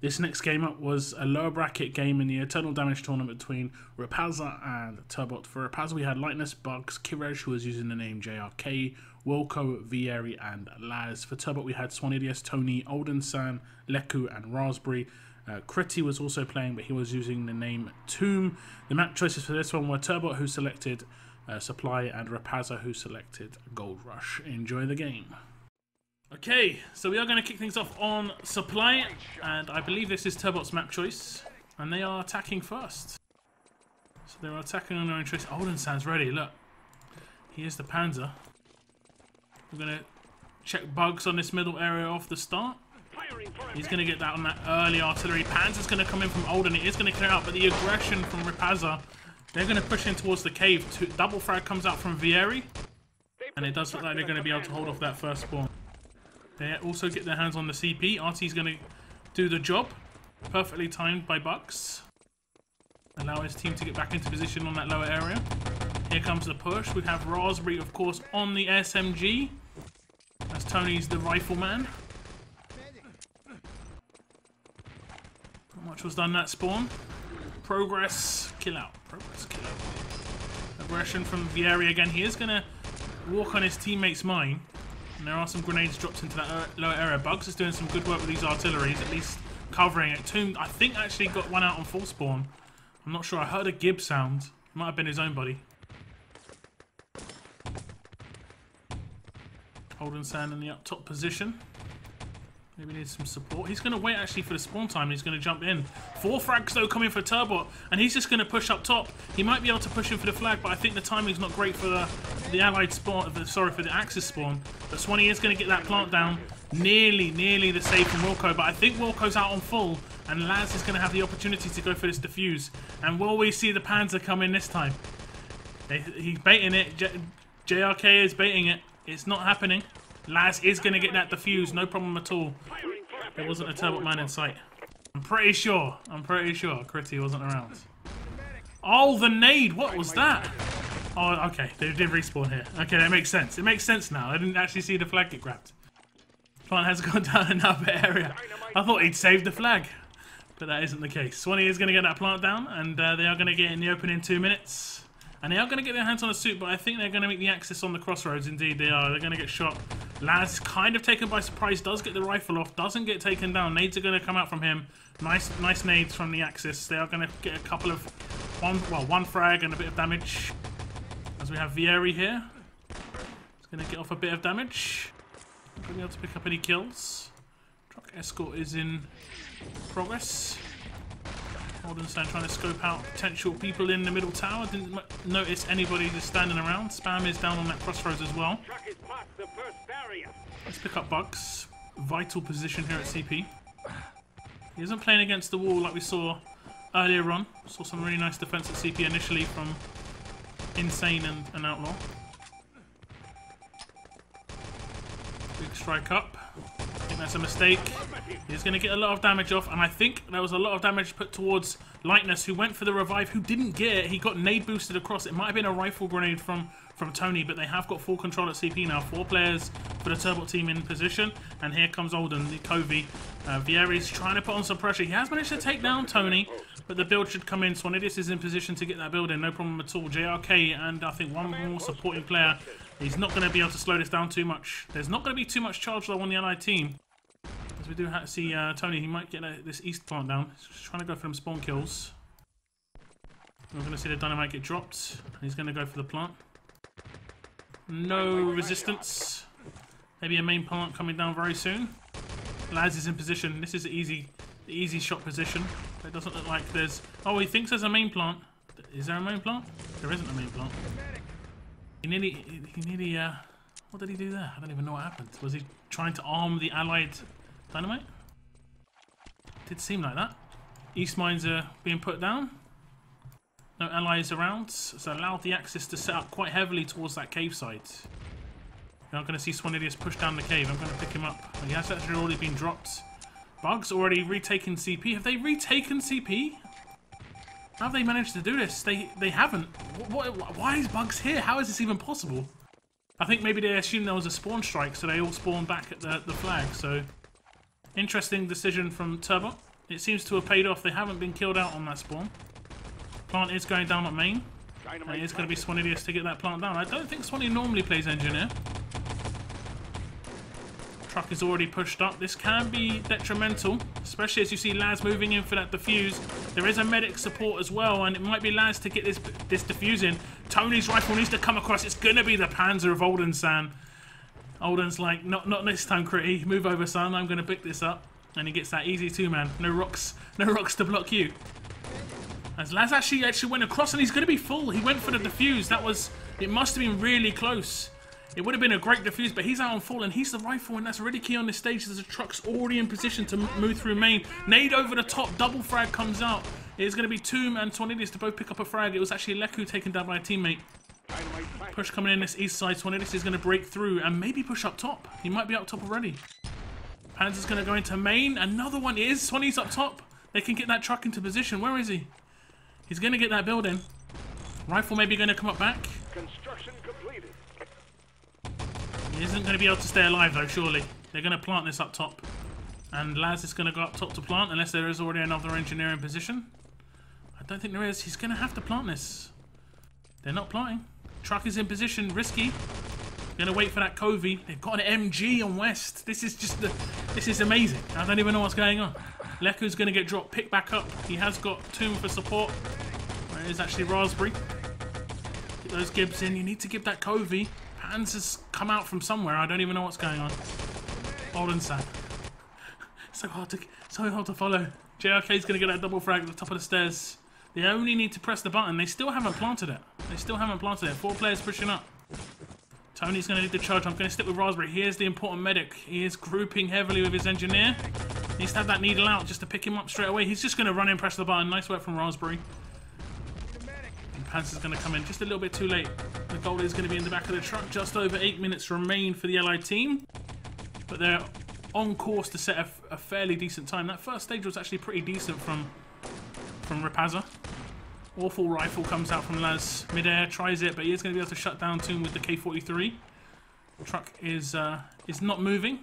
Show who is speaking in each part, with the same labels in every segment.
Speaker 1: This next game up was a lower bracket game in the Eternal Damage tournament between Ripazha and Turbot. For Ripazha, we had Lightness, Bugs, Kirej, who was using the name JRK, Wilco, Vieri, and Laz. For Turbot, we had Swanidius, Tony, Oldensan, Leku, and Raspberry. Uh, Critty was also playing, but he was using the name Tomb. The map choices for this one were Turbot, who selected uh, Supply, and Ripazha, who selected Gold Rush. Enjoy the game. Okay, so we are going to kick things off on Supply, and I believe this is Turbot's map choice, and they are attacking first. So they're attacking on their interest. Oldensan's ready, look. Here's the Panzer. We're going to check bugs on this middle area off the start. He's going to get that on that early artillery. Panzer's going to come in from Olden. It is going to clear out, but the aggression from Rapaza, they're going to push in towards the cave. Double frag comes out from Vieri, and it does look like they're going to be able to hold off that first spawn. They also get their hands on the CP. Artie's going to do the job. Perfectly timed by Bugs. Allow his team to get back into position on that lower area. Here comes the push. We have Raspberry, of course, on the SMG. As Tony's the rifleman. Not much was done that spawn. Progress, kill out. Progress, kill out. Aggression from Vieri again. He is going to walk on his teammate's mine. And there are some grenades dropped into that uh, lower area. Bugs is doing some good work with these artilleries, at least covering it. Tomb, I think, actually got one out on full spawn. I'm not sure. I heard a gib sound. Might have been his own buddy. sand in the up top position. Maybe needs some support. He's going to wait actually for the spawn time. He's going to jump in. Four frags though coming for Turbot, and he's just going to push up top. He might be able to push in for the flag, but I think the timing's not great for the the allied spawn. The, sorry for the Axis spawn. But Swanee is going to get that plant down. Nearly, nearly the save from Wilco, but I think Wilco's out on full, and Laz is going to have the opportunity to go for this defuse. And will we see the Panzer come in this time? They, he's baiting it. J JRK is baiting it. It's not happening. Laz is going to get that defuse, no problem at all. There wasn't a Turbot man in sight. I'm pretty sure, I'm pretty sure Critty wasn't around. Oh, the nade, what was that? Oh, okay, they did respawn here. Okay, that makes sense. It makes sense now. I didn't actually see the flag get grabbed. Plant has gone down another area. I thought he'd saved the flag, but that isn't the case. Swanee is going to get that plant down, and uh, they are going to get in the open in two minutes. And they are going to get their hands on a suit, but I think they're going to make the axis on the crossroads. Indeed, they are. They're going to get shot. Laz kind of taken by surprise, does get the rifle off, doesn't get taken down. Nades are going to come out from him. Nice nice nades from the axis. They are going to get a couple of, one well, one frag and a bit of damage. As we have Vieri here. He's going to get off a bit of damage. Going to be able to pick up any kills. Truck escort is in progress. Oldensan trying to scope out potential people in the middle tower. Didn't notice anybody just standing around. Spam is down on that crossroads as well. Let's pick up Bugs. Vital position here at CP. He isn't playing against the wall like we saw earlier on. Saw some really nice defense at CP initially from Insane and, and Outlaw. Big strike up. That's a mistake. He's going to get a lot of damage off, and I think there was a lot of damage put towards Lightness, who went for the revive, who didn't get it. He got nade boosted across. It might have been a rifle grenade from, from Tony, but they have got full control at CP now. Four players for the Turbo team in position, and here comes Olden, the Covey. Uh, Vieri's trying to put on some pressure. He has managed to take down Tony, but the build should come in. Swanidius is in position to get that build in, no problem at all. JRK and I think one more supporting player. He's not going to be able to slow this down too much. There's not going to be too much charge though on the allied team. We do have to see uh, Tony, he might get uh, this east plant down. He's trying to go for them spawn kills. We're going to see the dynamite get dropped. He's going to go for the plant. No resistance. Maybe a main plant coming down very soon. Laz is in position. This is an easy, easy shot position. It doesn't look like there's... Oh, he thinks there's a main plant. Is there a main plant? There isn't a main plant. He nearly... He nearly... Uh, what did he do there? I don't even know what happened. Was he trying to arm the allied dynamite? Did seem like that. East mines are being put down. No allies around, so allowed the Axis to set up quite heavily towards that cave site. Now I'm going to see Swanidius push down the cave. I'm going to pick him up. He has actually already been dropped. Bugs already retaken CP. Have they retaken CP? How have they managed to do this? They they haven't. What, what, why is Bugs here? How is this even possible? I think maybe they assumed there was a spawn strike, so they all spawned back at the, the flag. So, interesting decision from Turbot. It seems to have paid off. They haven't been killed out on that spawn. Plant is going down at main. And it is going to be Swanidius to get that plant down. I don't think Swanee normally plays engineer. Truck is already pushed up. This can be detrimental, especially as you see Laz moving in for that defuse. There is a medic support as well, and it might be Laz to get this this defuse in. Tony's rifle needs to come across. It's going to be the Panzer of Oldensan. Olden's like, not not this time, Critty. Move over, son. I'm going to pick this up. And he gets that easy too, man. No rocks, no rocks to block you. As Laz actually actually went across, and he's going to be full. He went for the defuse. That was, it must have been really close. It would have been a great defuse, but he's out on full, and he's the rifle, and that's really key on this stage. There's a truck's already in position to move through main. Nade over the top, double frag comes out. It's going to be Tomb and Swanidis to both pick up a frag. It was actually Leku taken down by a teammate. Push coming in this east side. Swanidis is going to break through and maybe push up top. He might be up top already. Panzer's going to go into main. Another one is. Swanee's up top. They can get that truck into position. Where is he? He's going to get that building. Rifle maybe going to come up back. Construction completed. He isn't going to be able to stay alive though, surely. They're going to plant this up top. And Laz is going to go up top to plant unless there is already another engineer in position. I don't think there is. He's going to have to plant this. They're not planting. Truck is in position. Risky. Gonna wait for that Covey. They've got an MG on West. This is just the. This is amazing. I don't even know what's going on. Leku's gonna get dropped, picked back up. He has got Tomb for support. There is actually Raspberry. Get those gibs in. You need to give that Covey. Hands has come out from somewhere. I don't even know what's going on. Old sad. so hard to so hard to follow. JRK's gonna get that double frag at the top of the stairs. They only need to press the button. They still haven't planted it. They still haven't planted it. Four players pushing up. Tony's going to lead the charge. I'm going to stick with Raspberry. Here's the important medic. He is grouping heavily with his engineer. He needs to have that needle out just to pick him up straight away. He's just going to run in, press the button. Nice work from Raspberry. And Panzer's going to come in just a little bit too late. The goal is going to be in the back of the truck. Just over eight minutes remain for the Allied team. But they're on course to set a, a fairly decent time. That first stage was actually pretty decent from, from Ripazha. Awful rifle comes out from Laz. Midair tries it, but he is going to be able to shut down Tomb with the K-43. The truck is uh, is not moving.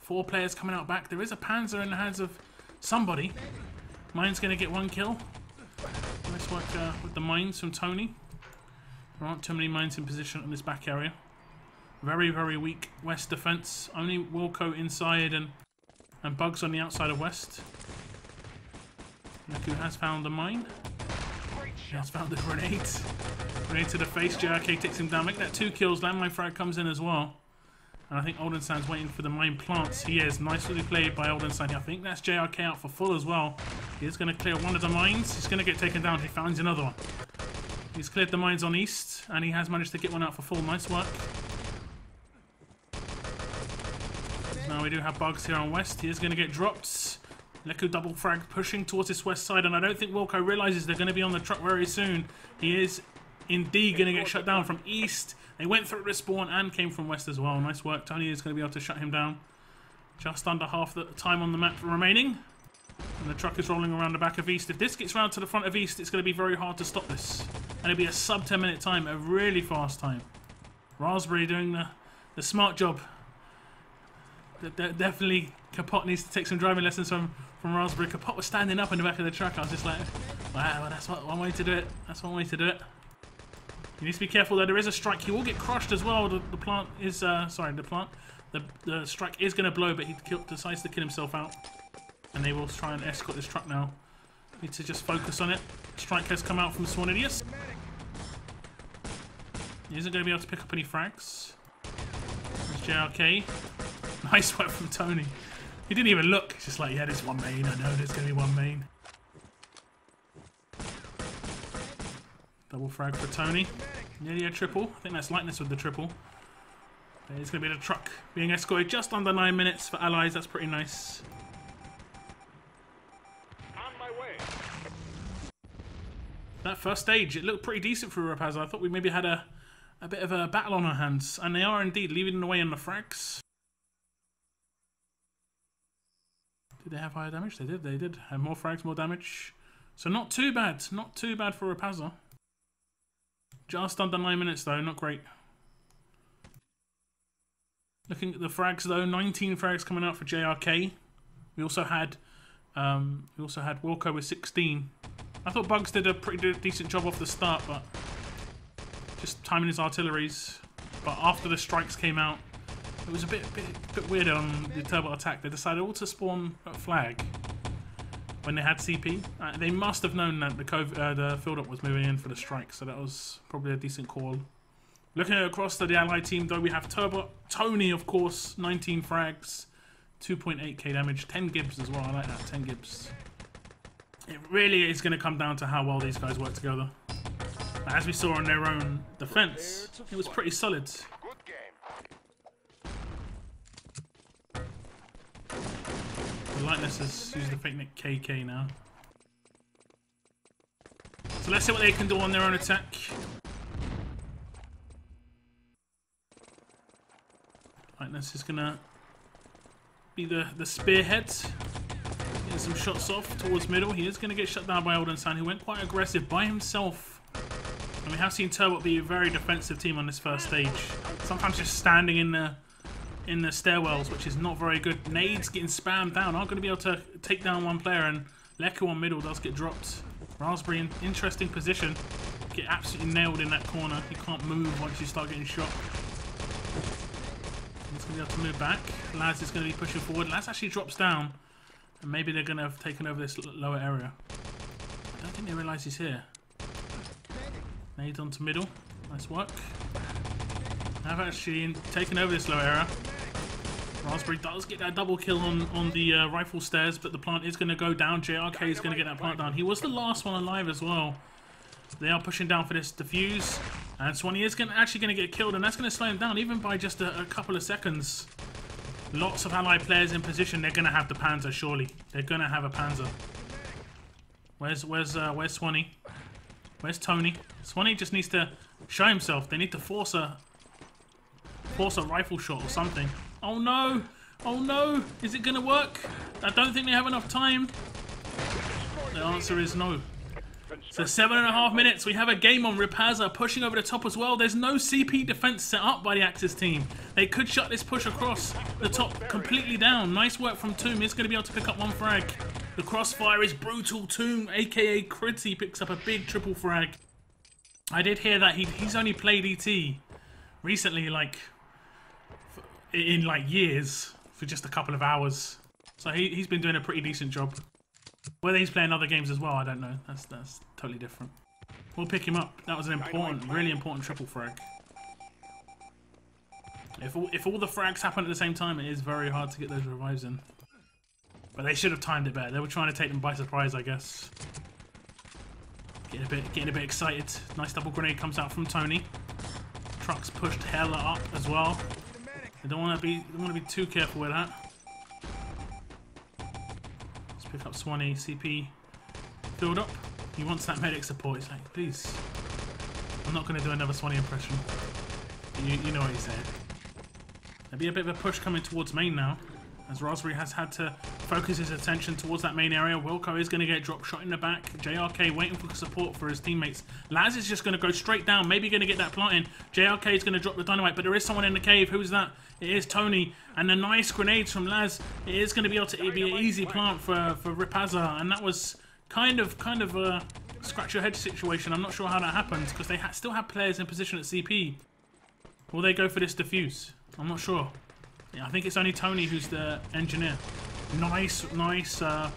Speaker 1: Four players coming out back. There is a Panzer in the hands of somebody. Mine's going to get one kill. Nice work uh, with the mines from Tony. There aren't too many mines in position in this back area. Very, very weak West defense. Only Wilco inside and, and Bugs on the outside of West. Who has found a mine. He has found the grenade. Grenade to the face. JRK takes him down. Make that two kills. Landmine frag comes in as well. And I think Oldensan's waiting for the mine plants. He is. Nicely played by Oldensan. I think that's JRK out for full as well. He is going to clear one of the mines. He's going to get taken down. He finds another one. He's cleared the mines on east. And he has managed to get one out for full. Nice work. Now we do have bugs here on west. He is going to get dropped. Leku double frag pushing towards this west side, and I don't think Wilco realizes they're going to be on the truck very soon. He is indeed going to get shut down from east. They went through the spawn and came from west as well. Nice work. Tony is going to be able to shut him down. Just under half the time on the map remaining. And the truck is rolling around the back of east. If this gets round to the front of east, it's going to be very hard to stop this. And it'll be a sub 10 minute time, a really fast time. Raspberry doing the, the smart job. De definitely Capote needs to take some driving lessons from from Raspberry. Capote was standing up in the back of the truck. I was just like, wow, that's one way to do it. That's one way to do it. You need to be careful though. There is a strike. He will get crushed as well. The, the plant is, uh, sorry, the plant. The, the strike is going to blow, but he kill, decides to kill himself out. And they will try and escort this truck now. Need to just focus on it. Strike has come out from Swanidius. He isn't going to be able to pick up any frags. There's JRK. Nice work from Tony. He didn't even look. He's just like, yeah, there's one main. I know there's going to be one main. Double frag for Tony. Nearly a triple. I think that's lightness with the triple. There's going to be the truck being escorted just under nine minutes for allies. That's pretty nice. That first stage, it looked pretty decent for Ripazha. I thought we maybe had a, a bit of a battle on our hands. And they are indeed leaving way on the frags. Did they have higher damage? They did, they did. Have more frags, more damage. So not too bad. Not too bad for Ripazha. Just under 9 minutes though, not great. Looking at the frags though, 19 frags coming out for JRK. We also had Um, we also had Wilco with 16. I thought Bugs did a pretty decent job off the start, but just timing his artilleries. But after the strikes came out, it was a bit, bit, bit weird on the turbo attack. They decided all to spawn a flag when they had CP. Uh, they must have known that the, COVID, uh, the field op was moving in for the strike, so that was probably a decent call. Looking across to the Allied team, though, we have Turbo Tony, of course, 19 frags, 2.8k damage, 10 gibs as well. I like that, 10 gibs. It really is going to come down to how well these guys work together. As we saw on their own defense, it was pretty solid. Lightness has used the fake nick KK now. So let's see what they can do on their own attack. Lightness is gonna be the, the spearhead. Getting some shots off towards middle. He is gonna get shut down by Olden San, who went quite aggressive by himself. And we have seen Turbot be a very defensive team on this first stage. Sometimes just standing in the in the stairwells, which is not very good. Nades getting spammed down. Aren't going to be able to take down one player, and Leku on middle does get dropped. Raspberry in interesting position. Get absolutely nailed in that corner. You can't move once you start getting shot. He's going to be able to move back. Laz is going to be pushing forward. Laz actually drops down. And maybe they're going to have taken over this lower area. I don't think they realise he's here. Nade onto middle. Nice work. I've actually taken over this lower area. Raspberry does get that double kill on, on the uh, rifle stairs, but the plant is going to go down. JRK is going to get that plant down. He was the last one alive as well. They are pushing down for this defuse. And Swanee is gonna, actually going to get killed, and that's going to slow him down, even by just a, a, couple of seconds. Lots of allied players in position. They're going to have the Panzer, surely. They're going to have a Panzer. Where's where's uh, where's Swanee? Where's Tony? Swanee just needs to show himself. They need to force a force a rifle shot or something. Oh no! Oh no! Is it to work? I don't think they have enough time. The answer is no. So seven and a half minutes. We have a game on Ripazha pushing over the top as well. There's no CP defense set up by the Axis team. They could shut this push across the top completely down. Nice work from Tomb. He's going to be able to pick up one frag. The crossfire is brutal. Tomb, aka Critty, picks up a big triple frag. I did hear that he, he's only played ET recently, like in like years for just a couple of hours. So he, he's been doing a pretty decent job. Whether he's playing other games as well, I don't know. That's that's totally different. We'll pick him up. That was an important, really important triple frag. If all, if all the frags happen at the same time, it is very hard to get those revives in. But they should have timed it better. They were trying to take them by surprise, I guess. Getting a bit, getting a bit excited. Nice double grenade comes out from Tony. Trucks pushed hella up as well. They don't want to be, don't want to be too careful with that. Let's pick up Swanee CP. Filled up. He wants that medic support. He's like, please. I'm not going to do another Swanee impression. You, you know what he's saying. There'll be a bit of a push coming towards main now as Raspberry has had to focus his attention towards that main area. Wilco is going to get drop shot in the back. JRK waiting for support for his teammates. Laz is just going to go straight down, maybe going to get that plant in. JRK is going to drop the dynamite, but there is someone in the cave. Who's that? It is Tony. And the nice grenades from Laz. It is going to be able to be an easy plant for, for Ripazha. And that was kind of kind of a scratch your head situation. I'm not sure how that happens because they ha still have players in position at CP. Will they go for this defuse? I'm not sure. Yeah, I think it's only Tony who's the engineer. Nice, nice uh,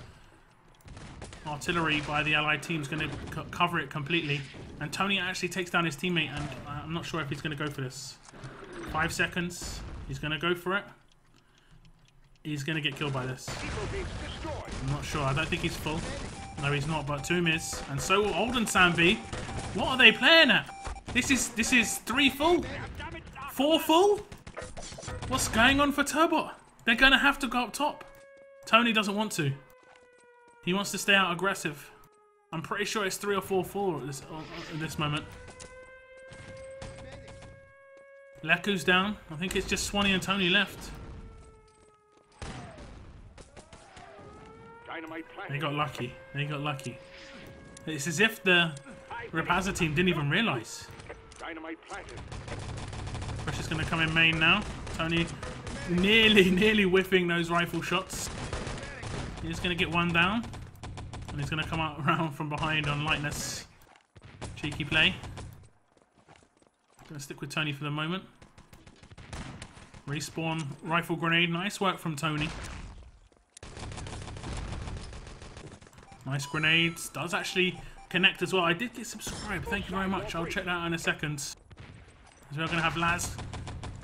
Speaker 1: artillery by the allied team is going to cover it completely. And Tony actually takes down his teammate, and I'm not sure if he's going to go for this. Five seconds. He's going to go for it. He's going to get killed by this. I'm not sure. I don't think he's full. No, he's not, but Tomb is. And so will Olden Sambi. What are they playing at? This is this is three full? Four full? What's going on for Turbot? They're going to have to go up top. Tony doesn't want to. He wants to stay out aggressive. I'm pretty sure it's 3 or 4 4 at this, uh, uh, at this moment. Leku's down. I think it's just Swanee and Tony left. They got lucky. They got lucky. It's as if the Ripazha team didn't even realise. Pressure's going to come in main now. Tony nearly, nearly whiffing those rifle shots. He's to get one down. And he's to come out around from behind on lightness. Cheeky play. To stick with Tony for the moment. Respawn rifle grenade. Nice work from Tony. Nice grenades. Does actually connect as well. I did get subscribed. Thank you very much. I'll check that out in a second. As we're going to have Laz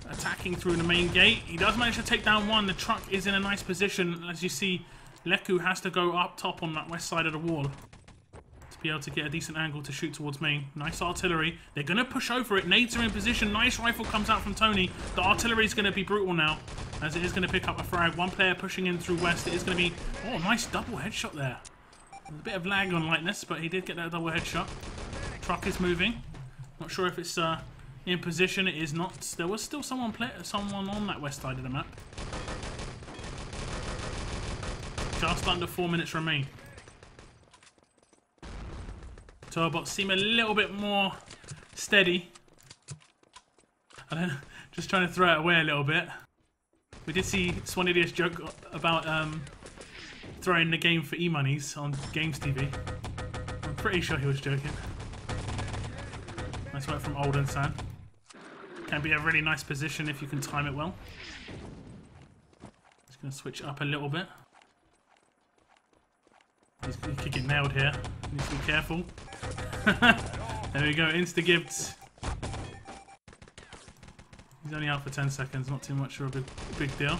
Speaker 1: attacking through the main gate. He does manage to take down one. The truck is in a nice position. As you see, Leku has to go up top on that west side of the wall to be able to get a decent angle to shoot towards me. Nice artillery. They're going to push over it. Nades are in position. Nice rifle comes out from Tony. The artillery is going to be brutal now as it is going to pick up a frag. One player pushing in through west. It is going to be... Oh, nice double headshot there. a bit of lag on lightness, but he did get that double headshot. Truck is moving. Not sure if it's uh, in position. It is not. There was still someone play someone on that west side of the map. Just under four minutes remain. Turbots seem a little bit more steady. I don't know, just trying to throw it away a little bit. We did see Swanidio's joke about um, throwing the game for e-monies on Games TV. I'm pretty sure he was joking. Nice work from Olden San. Can be a really nice position if you can time it well. Just going to switch up a little bit. He's, he could get nailed here. Needs to be careful. there we go, insta-gibbed. He's only out for 10 seconds, not too much of a big, big deal.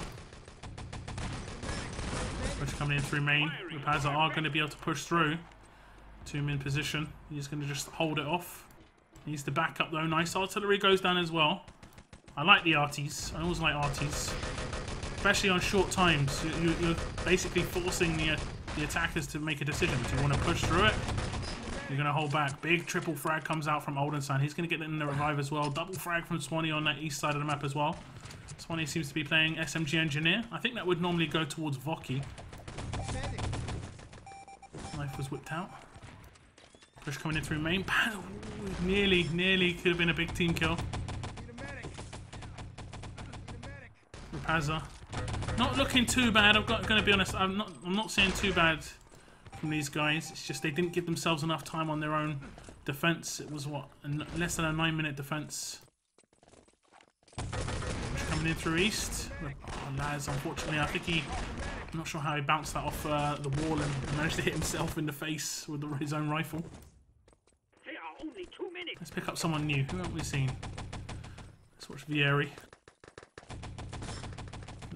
Speaker 1: Push coming in through main. Ripazha are going to be able to push through. Two in position. He's going to just hold it off. Needs to back up though. Nice artillery goes down as well. I like the arties. I always like arties. Especially on short times. You, are basically forcing the, the attackers to make a decision. Do you want to push through it? You're going to hold back. Big triple frag comes out from Oldenstein. He's going to get in the revive as well. Double frag from Swanee on that east side of the map as well. Swanee seems to be playing SMG Engineer. I think that would normally go towards Voki. Knife was whipped out. Push coming in through main. nearly, nearly could have been a big team kill. Rapaza. Not looking too bad. I'm going to be honest. I'm not. I'm not saying too bad from these guys. It's just they didn't give themselves enough time on their own defense. It was what less than a nine-minute defense. Coming in through east. Oh, Laz, unfortunately, I think he. I'm not sure how he bounced that off uh, the wall and managed to hit himself in the face with the, his own rifle. Let's pick up someone new. Who haven't we seen? Let's watch Vieri.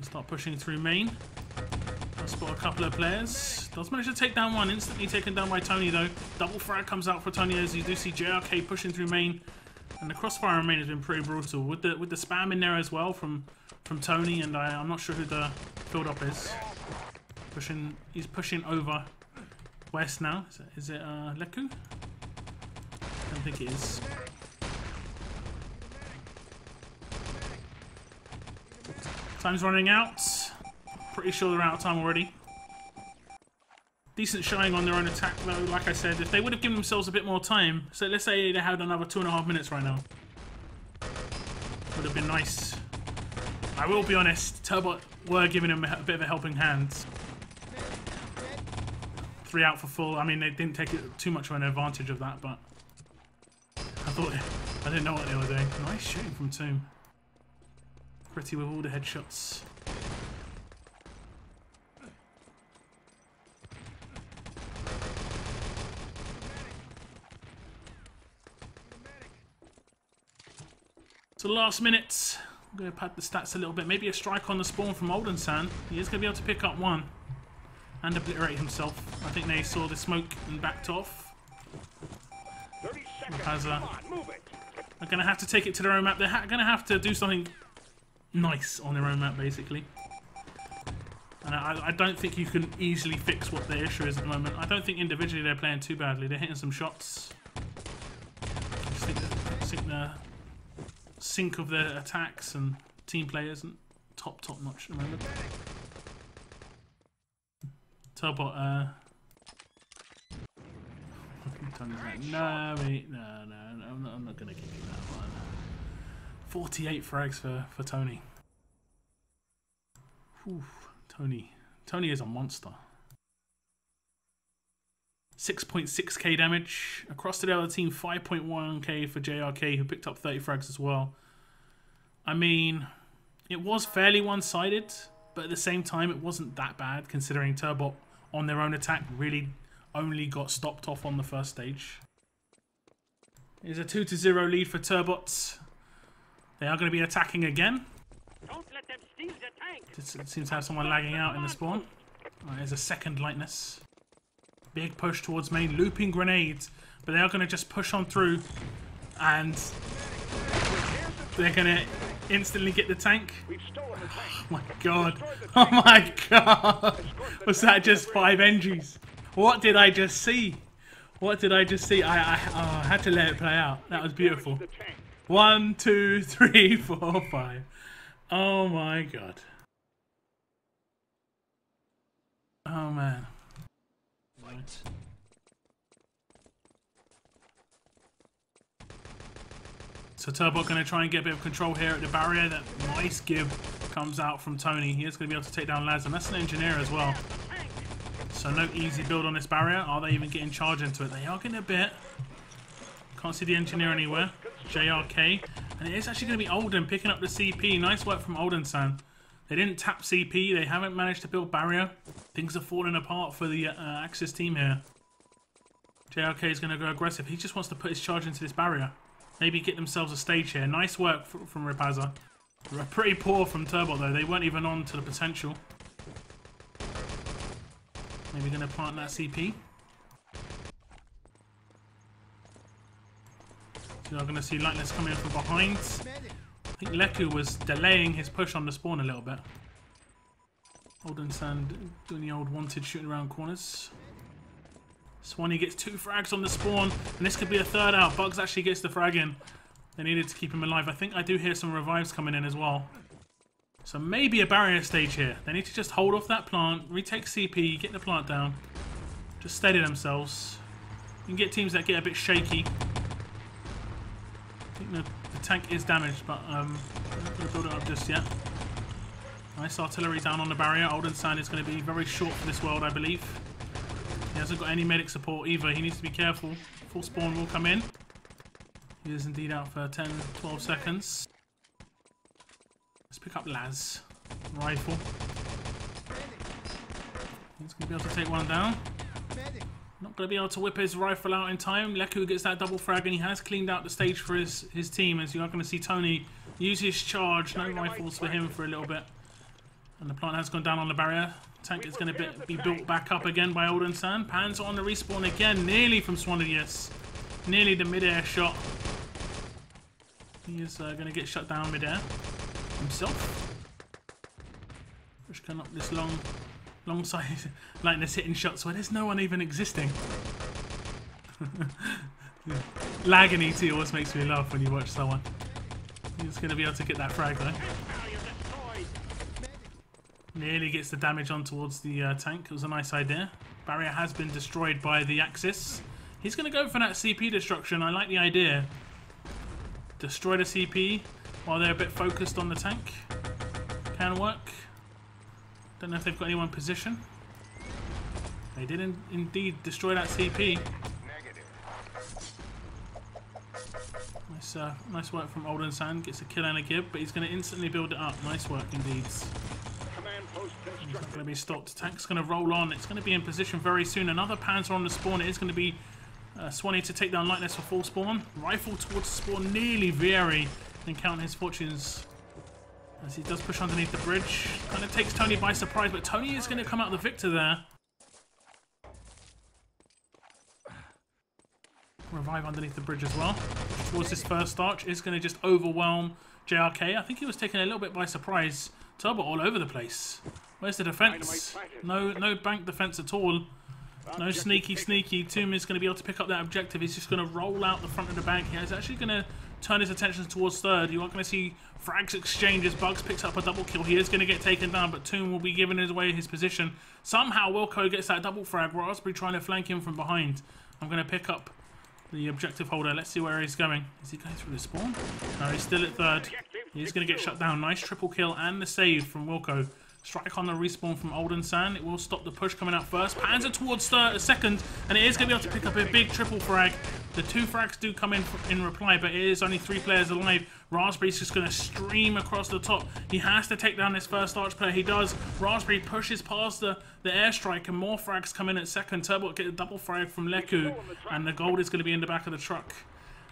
Speaker 1: Let's start pushing through main. I'll spot a couple of players. Does manage to take down one. Instantly taken down by Tony, though. Double frag comes out for Tony as you do see JRK pushing through main. And the crossfire in main has been pretty brutal. With the with the spam in there as well from from Tony, and I, I'm not sure who the build up is. Pushing, he's pushing over west now. Is it, is it uh, Leku? I don't think it is. Time's running out. Pretty sure they're out of time already. Decent showing on their own attack though, like I said. If they would have given themselves a bit more time, so let's say they had another two and a half minutes right now. Would have been nice. I will be honest, Turbot were giving him a bit of a helping hand. Three out for full. I mean, they didn't take it too much of an advantage of that, but I thought I didn't know what they were doing. Nice shooting from Tomb. Pretty with all the headshots. So last minute, I'm going to pad the stats a little bit. Maybe a strike on the spawn from Oldensan. He is going to be able to pick up one and obliterate himself. I think they saw the smoke and backed off. Has a, they're going to have to take it to their own map. They're going to have to do something nice on their own map, basically. And I, I, don't think you can easily fix what their issue is at the moment. I don't think individually they're playing too badly. They're hitting some shots. I think, I think they're sync of their attacks and team players isn't top top notch at the moment. Turbot, uh no wait, no, no, no, I'm not, I'm not gonna give you that one. 48 frags for, for Tony. Whew, Tony. Tony is a monster. 6.6k damage. Across to the other team, 5.1k for JRK, who picked up 30 frags as well. I mean, it was fairly one-sided, but at the same time, it wasn't that bad, considering Turbot on their own attack really only got stopped off on the first stage. Here's a 2 to 0 lead for Turbots. They are going to be attacking again. It seems to have someone lagging out in the spawn. Right, there's a second lightness. Big push towards main, looping grenades. But they are going to just push on through. And they're going to instantly get the tank. Oh my god. Oh my god. Was that just five entries? What did I just see? What did I just see? I, I, oh, I had to let it play out. That was beautiful. One, two, three, four, five. Oh my god. Oh man. Fight. So Turbo going to try and get a bit of control here at the barrier. That nice give comes out from Tony. He is going to be able to take down Laz, and that's an engineer as well. So no easy build on this barrier. Are they even getting charged into it? They are getting a bit. Can't see the engineer anywhere. JRK. And it is actually going to be Olden picking up the CP. Nice work from Olden-san. They didn't tap CP. They haven't managed to build barrier. Things are falling apart for the uh, Axis team here. JRK is going to go aggressive. He just wants to put his charge into this barrier. Maybe get themselves a stage here. Nice work from Ripazha. Pretty poor from Turbo though. They weren't even on to the potential. Maybe going to plant that CP. So I'm going to see Lightness coming in from behind. I think Leku was delaying his push on the spawn a little bit. Olden Sand doing the old wanted shooting around corners. Swanee gets two frags on the spawn, and this could be a third out. Bugs actually gets the frag in. They needed to keep him alive. I think I do hear some revives coming in as well. So maybe a barrier stage here. They need to just hold off that plant, retake CP, get the plant down. Just steady themselves. You can get teams that get a bit shaky. The, the tank is damaged, but um, I'm not going to build it up just yet. Nice artillery down on the barrier. Olden Sand is going to be very short for this world, I believe. He hasn't got any medic support either. He needs to be careful. Full spawn will come in. He is indeed out for 10, 12 seconds. Let's pick up Laz. Rifle. He's going to be able to take one down. Not going to be able to whip his rifle out in time. Leku gets that double frag and he has cleaned out the stage for his, his team as you are going to see Tony use his charge. No rifles for him for a little bit. And the plant has gone down on the barrier. Tank is going to be, be built back up again by Olden Sand. Pans on the respawn again, nearly from Swanadius. Nearly the mid-air shot. He is uh, going to get shut down mid-air himself. Can up this long, long side, like hitting shots where there's no one even existing. Lag in ET always makes me laugh when you watch someone. He's going to be able to get that frag though. Nearly gets the damage on towards the uh, tank. It was a nice idea. Barrier has been destroyed by the Axis. He's going to go for that CP destruction. I like the idea. Destroy the CP while they're a bit focused on the tank. Can work. Don't know if they've got anyone in position. They did in indeed destroy that CP. Nice, uh, nice work from Olden Sand. Gets a kill and a give, but he's going to instantly build it up. Nice work indeed. Going to be stopped. Tank's going to roll on. It's going to be in position very soon. Another Panzer on the spawn. It is going to be uh, Swanee to take down Lightness for full spawn. Rifle towards spawn. Nearly Vieri and count his fortunes as he does push underneath the bridge. Kind of takes Tony by surprise, but Tony is going to come out the victor there. Revive underneath the bridge as well. Towards this first arch is going to just overwhelm JRK. I think he was taken a little bit by surprise. Turbo all over the place. Where's the defense? No, no bank defense at all. No sneaky, sneaky. Tomb is going to be able to pick up that objective. He's just going to roll out the front of the bank. Here. He's actually going to turn his attention towards third. You are going to see frags exchanges Bugs picks up a double kill. He is going to get taken down, but Tomb will be giving his away his position. Somehow Wilco gets that double frag. Raspberry trying to flank him from behind. I'm going to pick up the objective holder. Let's see where he's going. Is he going through the spawn? No, he's still at third. He's going to get shut down. Nice triple kill and the save from Wilco. Strike on the respawn from Olden Sand. It will stop the push coming out first. Panzer towards third, uh, second, and it is going to be able to pick up a big triple frag. The two frags do come in in reply, but it is only three players alive. Raspberry's just going to stream across the top. He has to take down this first arch player. He does. Raspberry pushes past the, the airstrike, and more frags come in at second. Turbo get a double frag from Leku, and the gold is going to be in the back of the truck.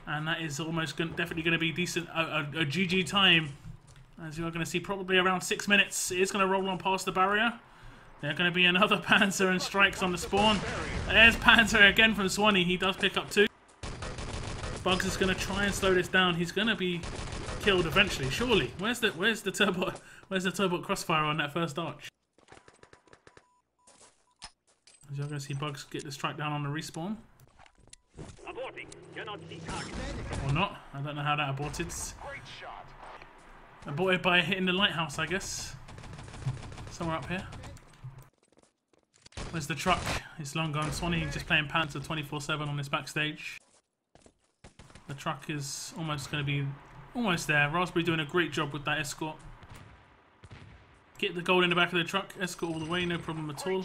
Speaker 1: And that is almost gonna, definitely going to be decent, a, a, a GG time. As you're going to see, probably around six minutes. It is going to roll on past the barrier. There are going to be another Panzer and strikes on the spawn. There's Panzer again from Swanee. He does pick up two. Bugs is going to try and slow this down. He's going to be killed eventually, surely. Where's the where's the turbo where's the turbo crossfire on that first arch? You're going to see Bugs get the strike down on the respawn. Or not. I don't know how that aborted. Aborted by hitting the lighthouse, I guess. Somewhere up here. Where's the truck? It's long gone. Swanee just playing Panzer 24-7 on this backstage. The truck is almost going to be almost there. Raspberry doing a great job with that escort. Get the gold in the back of the truck. Escort all the way, no problem at all.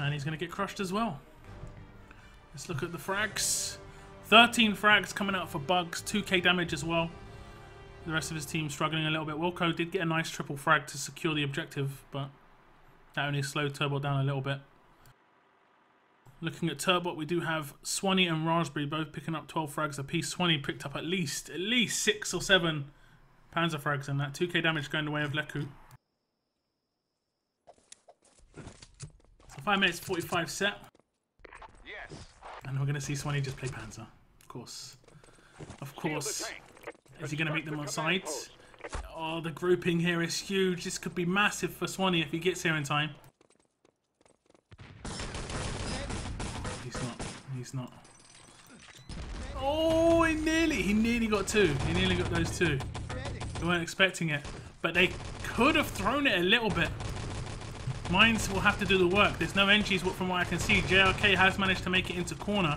Speaker 1: And he's going to get crushed as well. Let's look at the frags. 13 frags coming out for Bugs. 2k damage as well. The rest of his team struggling a little bit. Wilco did get a nice triple frag to secure the objective, but that only slowed Turbo down a little bit. Looking at Turbot, we do have Swanee and Raspberry both picking up 12 frags apiece. Swanee picked up at least, at least 6 or 7 Panzer frags and that 2k damage going the way of Leku. So 5 minutes 45 set. Yes. And we're going to see Swanee just play Panzer. Of course. Of course. Is he going to meet them on sides? Oh, the grouping here is huge. This could be massive for Swanee if he gets here in time. He's not. Oh, he nearly, he nearly got two. He nearly got those two. They weren't expecting it. But they could have thrown it a little bit. Mines will have to do the work. There's no entries from what I can see. JRK has managed to make it into corner.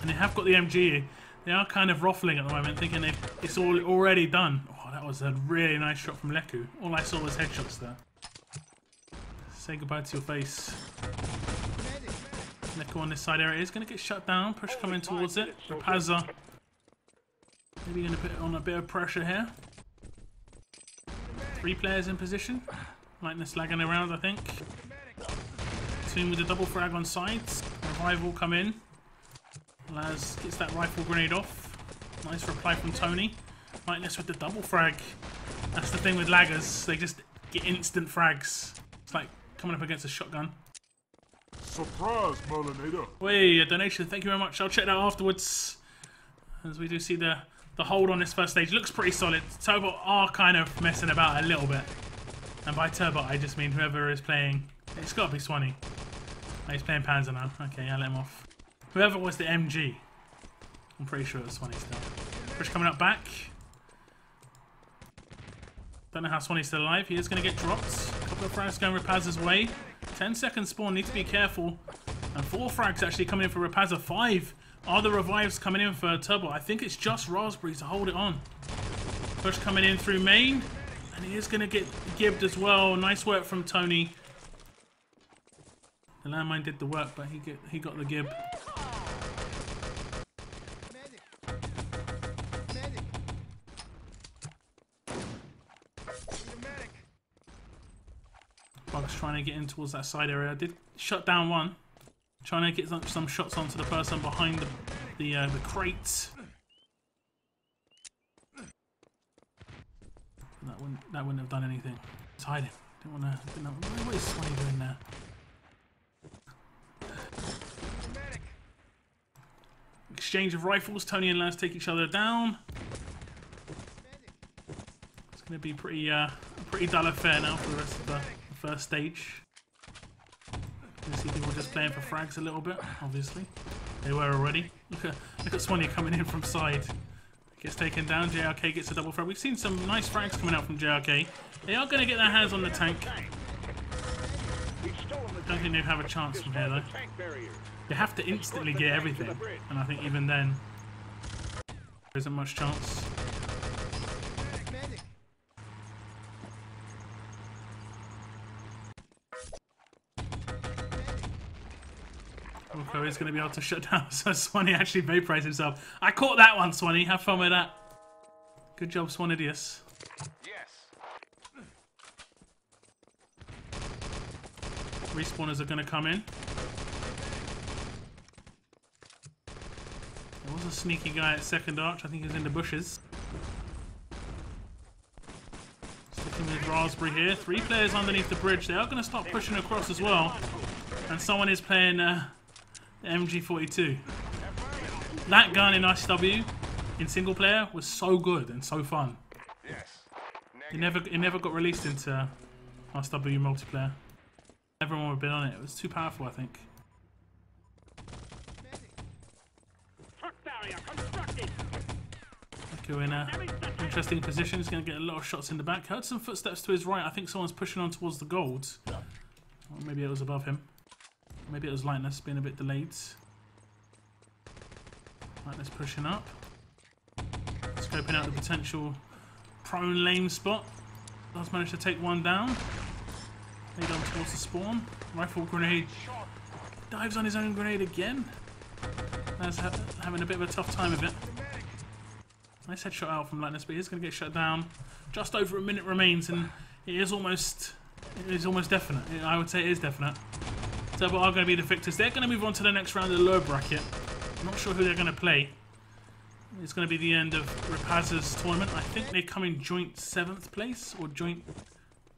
Speaker 1: And they have got the MG. They are kind of ruffling at the moment, thinking it's all already done. Oh, that was a really nice shot from Leku. All I saw was headshots there. Say goodbye to your face. Leku on this side area is going to get shut down. Push coming towards it. Ripazha maybe going to put on a bit of pressure here. Three players in position. Lightness lagging around, I think. Two with a double frag on sides. Revival come in. Laz gets that rifle grenade off. Nice reply from Tony. Lightness with the double frag. That's the thing with laggers. They just get instant frags. It's like coming up against a shotgun.
Speaker 2: Surprise, MerlinatoR.
Speaker 1: Wait, a donation. Thank you very much. I'll check that afterwards. As we do see the, the hold on this first stage. Looks pretty solid. Turbo are kind of messing about a little bit. And by Turbo, I just mean whoever is playing. It's got to be Swanee. Oh, he's playing Panzer now. Okay, I'll let him off. Whoever was the MG. I'm pretty sure it was Swanee still. Push coming up back. Don't know how Swanee's still alive. He is going to get dropped. A couple of frags going Rapaz's way. 10 seconds spawn. Need to be careful. And four frags actually coming in for Ripazha. Five are the revives coming in for Turbo. I think it's just Raspberry to hold it on. Push coming in through main. And he is going to get gibbed as well. Nice work from Tony. The landmine did the work, but he get, he got the gib. Bugs trying to get in towards that side area. I did shut down one. Trying to get some, some shots onto the person behind the the, uh, the crates. That wouldn't that wouldn't have done anything. It's hiding. Didn't want to. What is Swanee doing there? Exchange of rifles. Tony and Laz take each other down. It's going to be pretty, uh, pretty dull affair now for the rest of the first stage. You see people just playing for frags a little bit, obviously. They were already. Look at look at Swanee coming in from side. Gets taken down. JRK gets a double frag. We've seen some nice frags coming out from JRK. They are going to get their hands on the tank. Don't think they have a chance from here though. They have to instantly get everything, and I think even then there isn't much chance. Wilco is going to be able to shut down. So Swanee actually vaporized himself. I caught that one, Swanee. Have fun with that. Good job, Swanidius.
Speaker 3: Yes.
Speaker 1: Respawners are going to come in. There was a sneaky guy at second arch. I think he's in the bushes. Sticking with Raspberry here. Three players underneath the bridge. They are going to start pushing across as well. And someone is playing uh, MG42. That gun in RTCW in single player was so good and so fun.
Speaker 3: Yes.
Speaker 1: It never it never got released into RTCW multiplayer. Everyone would have been on it. It was too powerful, I think.
Speaker 4: Truck barrier
Speaker 1: in a interesting position. He's going to get a lot of shots in the back. Heard some footsteps to his right. I think someone's pushing on towards the gold. Or maybe it was above him. Maybe it was Lightness being a bit delayed. Lightness pushing up. Scoping out the potential prone lane spot. Does manage to take one down. Head on towards the spawn. Rifle grenade. Dives on his own grenade again. That's ha having a bit of a tough time of it. Nice headshot out from Lightness, but he's going to get shut down. Just over a minute remains, and it is almost, it is almost definite. I would say it is definite. Turbo are going to be the victors. They're going to move on to the next round of the lower bracket. I'm not sure who they're going to play. It's going to be the end of Ripazha's tournament. I think they come in joint seventh place or joint,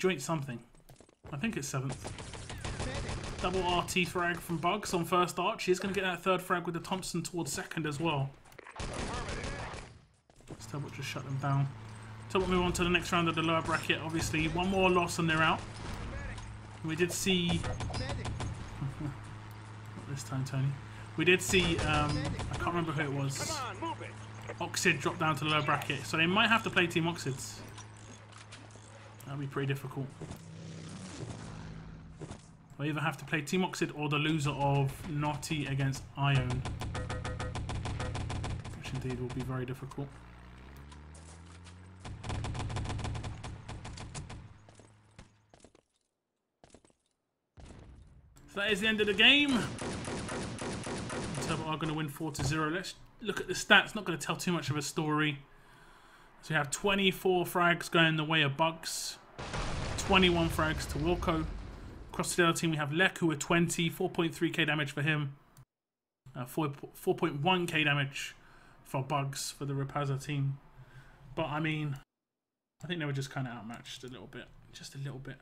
Speaker 1: joint something. I think it's seventh. Double RT frag from Bugs on first arch. He's going to get that third frag with the Thompson towards second as well. Turbo just shut them down. Turbo move on to the next round of the lower bracket. Obviously, one more loss and they're out. We did see... This time, Tony. We did see, um, I can't remember who it was.
Speaker 4: Come on, move it.
Speaker 1: Oxid drop down to the lower bracket. So they might have to play Team Oxids. That'd be pretty difficult. They'll either have to play Team Oxid or the loser of Naughty against Ion. Which indeed will be very difficult. So that is the end of the game. Turbo are going to win 4 to 0. Let's look at the stats. Not going to tell too much of a story. So we have 24 frags going the way of Bugs, 21 frags to Wilco. Across the other team, we have Leku with 20, 4.3k damage for him, uh, 4.1k damage for Bugs for the Ripazha team. But I mean, I think they were just kind of outmatched a little bit. Just a little bit.